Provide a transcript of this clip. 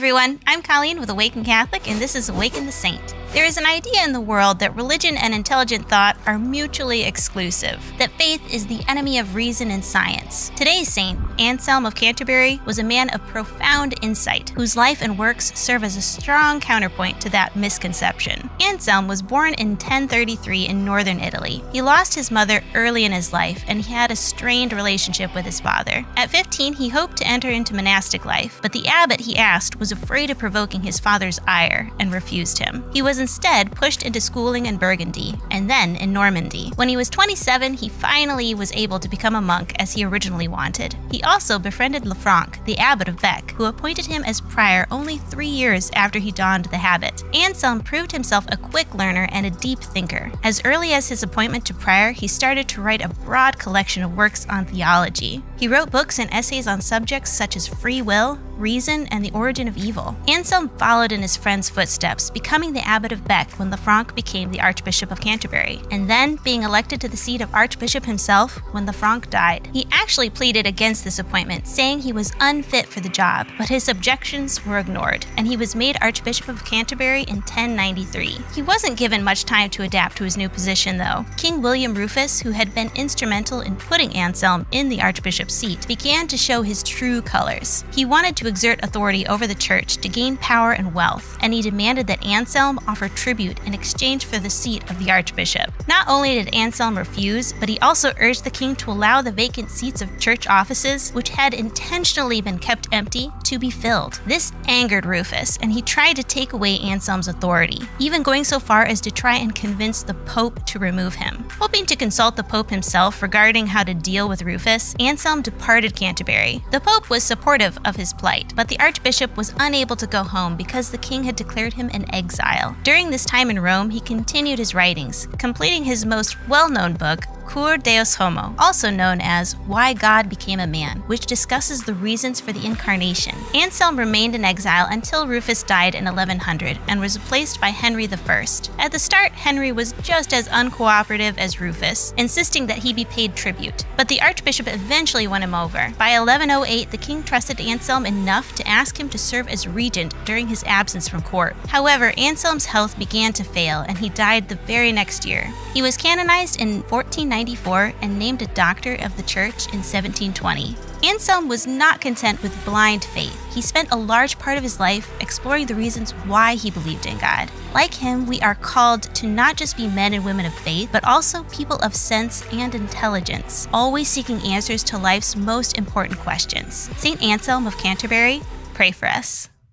everyone, I'm Colleen with Awaken Catholic, and this is Awaken the Saint. There is an idea in the world that religion and intelligent thought are mutually exclusive, that faith is the enemy of reason and science. Today's saint, Anselm of Canterbury, was a man of profound insight, whose life and works serve as a strong counterpoint to that misconception. Anselm was born in 1033 in northern Italy. He lost his mother early in his life, and he had a strained relationship with his father. At 15, he hoped to enter into monastic life, but the abbot he asked was afraid of provoking his father's ire and refused him. He was instead pushed into schooling in Burgundy and then in Normandy. When he was 27, he finally was able to become a monk as he originally wanted. He also befriended Lanfranc, the abbot of Bec, who appointed him as prior only three years after he donned the habit. Anselm proved himself a quick learner and a deep thinker. As early as his appointment to prior, he started to write a broad collection of works on theology. He wrote books and essays on subjects such as free will, reason, and the origin of evil. Anselm followed in his friend's footsteps, becoming the abbot of Bec when Lanfranc became the Archbishop of Canterbury, and then being elected to the seat of Archbishop himself when Lanfranc died. He actually pleaded against this appointment, saying he was unfit for the job, but his objections were ignored, and he was made Archbishop of Canterbury in 1093. He wasn't given much time to adapt to his new position, though. King William Rufus, who had been instrumental in putting Anselm in the archbishop's seat, began to show his true colors. He wanted to exert authority over the church to gain power and wealth, and he demanded that Anselm offer tribute in exchange for the seat of the archbishop. Not only did Anselm refuse, but he also urged the king to allow the vacant seats of church offices, which had intentionally been kept empty, to be filled. This angered Rufus, and he tried to take away Anselm's authority, even going so far as to try and convince the Pope to remove him. Hoping to consult the Pope himself regarding how to deal with Rufus, Anselm departed Canterbury. The Pope was supportive of his plight, but the Archbishop was unable to go home because the king had declared him an exile. During this time in Rome, he continued his writings, completing his most well known book, Cur Deus Homo, also known as Why God Became a Man, which discusses the reasons for the incarnation. Anselm remained in exile until Rufus died in 1100 and was replaced by Henry I. At the start, Henry was just as uncooperative as Rufus, insisting that he be paid tribute, but the archbishop eventually won him over. By 1108, the king trusted Anselm enough to ask him to serve as regent during his absence from court. However, Anselm's health began to fail and he died the very next year. He was canonized in 1490 and named a doctor of the church in 1720. Anselm was not content with blind faith. He spent a large part of his life exploring the reasons why he believed in God. Like him, we are called to not just be men and women of faith, but also people of sense and intelligence, always seeking answers to life's most important questions. St. Anselm of Canterbury, pray for us.